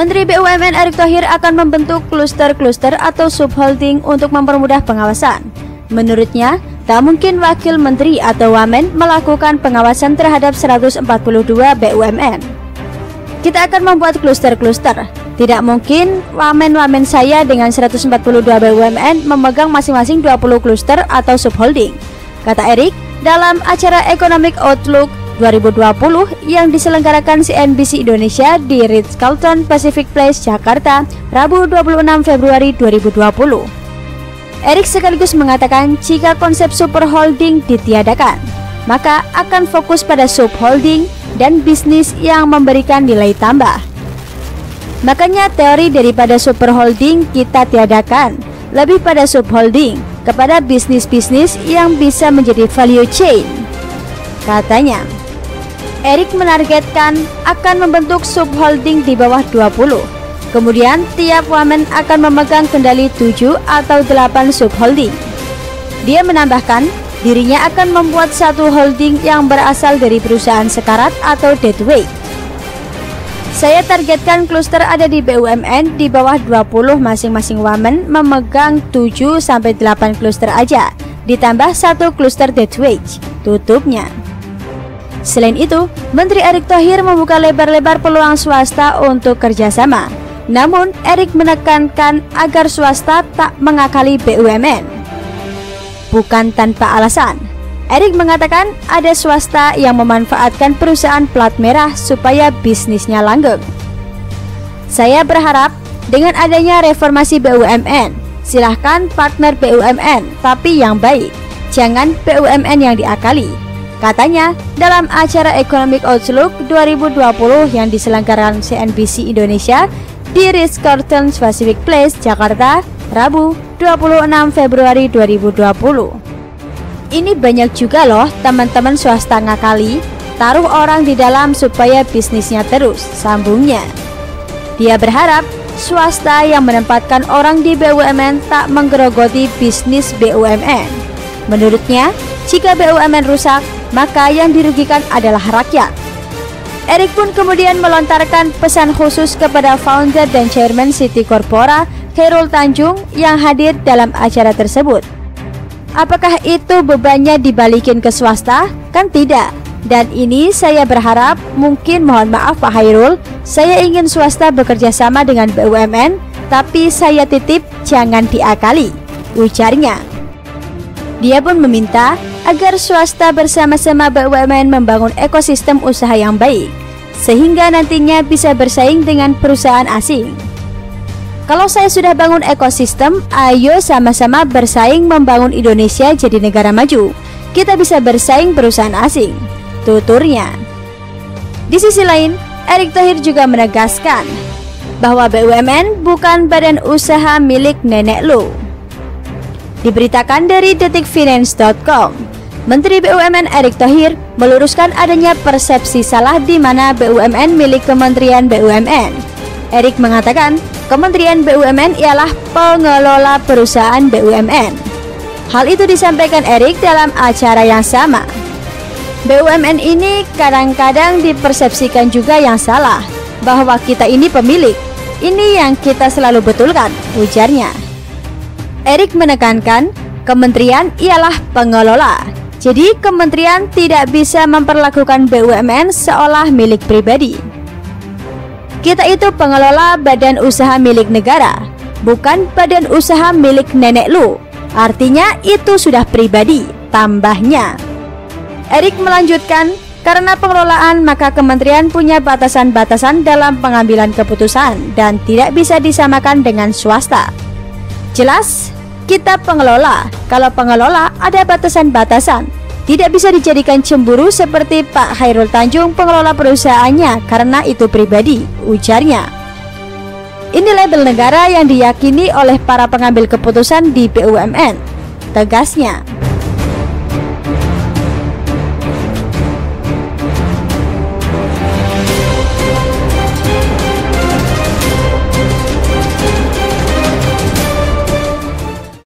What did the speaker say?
Menteri BUMN Erick Thohir akan membentuk kluster-kluster atau subholding untuk mempermudah pengawasan. Menurutnya, tak mungkin Wakil Menteri atau Wamen melakukan pengawasan terhadap 142 BUMN. Kita akan membuat kluster-kluster. Tidak mungkin wamen-wamen saya dengan 142 BUMN memegang masing-masing 20 kluster atau subholding, kata Erick dalam acara Economic Outlook 2020 yang diselenggarakan CNBC Indonesia di Ritz-Carlton Pacific Place, Jakarta, Rabu 26 Februari 2020. Erik sekaligus mengatakan jika konsep super holding ditiadakan, maka akan fokus pada subholding dan bisnis yang memberikan nilai tambah. Makanya teori daripada super holding kita tiadakan, lebih pada subholding kepada bisnis-bisnis yang bisa menjadi value chain. Katanya, Erik menargetkan akan membentuk subholding di bawah 20. Kemudian tiap wamen akan memegang kendali 7 atau 8 subholding. Dia menambahkan, dirinya akan membuat satu holding yang berasal dari perusahaan sekarat atau deadweight. Saya targetkan kluster ada di BUMN di bawah 20 masing-masing wamen memegang 7 sampai 8 kluster aja, ditambah satu kluster deadweight. Tutupnya. Selain itu, Menteri Erick Thohir membuka lebar-lebar peluang swasta untuk kerjasama. Namun, Erick menekankan agar swasta tak mengakali BUMN. Bukan tanpa alasan, Erick mengatakan ada swasta yang memanfaatkan perusahaan plat merah supaya bisnisnya langgeng. Saya berharap dengan adanya reformasi BUMN, silahkan partner BUMN tapi yang baik, jangan BUMN yang diakali. Katanya dalam acara Economic Outlook 2020 yang diselenggarakan CNBC Indonesia di Ritz-Carlton Pacific Place, Jakarta, Rabu 26 Februari 2020. Ini banyak juga loh teman-teman swasta ngakali taruh orang di dalam supaya bisnisnya terus, sambungnya. Dia berharap swasta yang menempatkan orang di BUMN tak menggerogoti bisnis BUMN. Menurutnya, jika BUMN rusak, maka yang dirugikan adalah rakyat. Erik pun kemudian melontarkan pesan khusus kepada founder dan chairman City Corpora, Khairul Tanjung yang hadir dalam acara tersebut. Apakah itu bebannya dibalikin ke swasta? Kan tidak. Dan ini saya berharap, mungkin mohon maaf Pak Hairul, saya ingin swasta bekerja sama dengan BUMN, tapi saya titip jangan diakali, ujarnya. Dia pun meminta agar swasta bersama-sama BUMN membangun ekosistem usaha yang baik, sehingga nantinya bisa bersaing dengan perusahaan asing. Kalau saya sudah bangun ekosistem, ayo sama-sama bersaing membangun Indonesia jadi negara maju. Kita bisa bersaing perusahaan asing. Tuturnya. Di sisi lain, Erick Thohir juga menegaskan bahwa BUMN bukan badan usaha milik nenek lu. Diberitakan dari detikfinance.com, Menteri BUMN Erick Thohir meluruskan adanya persepsi salah di mana BUMN milik Kementerian BUMN. Erick mengatakan, Kementerian BUMN ialah pengelola perusahaan BUMN. Hal itu disampaikan Erick dalam acara yang sama. BUMN ini kadang-kadang dipersepsikan juga yang salah, bahwa kita ini pemilik. Ini yang kita selalu betulkan, ujarnya. Erick menekankan, kementerian ialah pengelola. Jadi kementerian tidak bisa memperlakukan BUMN seolah milik pribadi. Kita itu pengelola badan usaha milik negara, bukan badan usaha milik nenek lu. Artinya itu sudah pribadi, tambahnya. Erick melanjutkan, karena pengelolaan maka kementerian punya batasan-batasan dalam pengambilan keputusan dan tidak bisa disamakan dengan swasta. Jelas, kita pengelola. Kalau pengelola ada batasan-batasan. Tidak bisa dijadikan cemburu seperti Pak Hairul Tanjung pengelola perusahaannya karena itu pribadi, ujarnya. Ini label negara yang diyakini oleh para pengambil keputusan di BUMN, tegasnya.